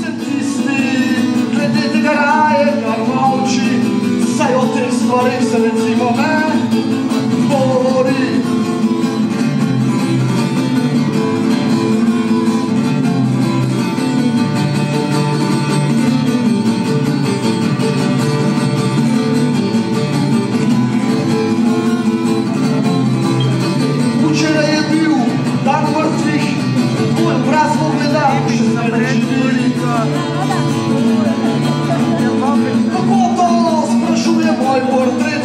nisem tisti, glede tega raje, kar molči, saj o teh stvarih se recimo meni. como el portrait